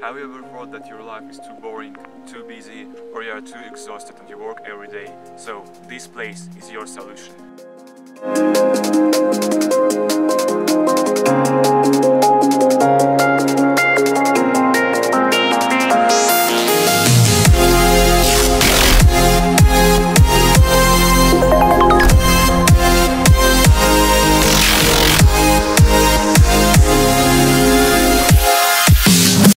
Have you ever thought that your life is too boring, too busy, or you are too exhausted and you work every day? So, this place is your solution.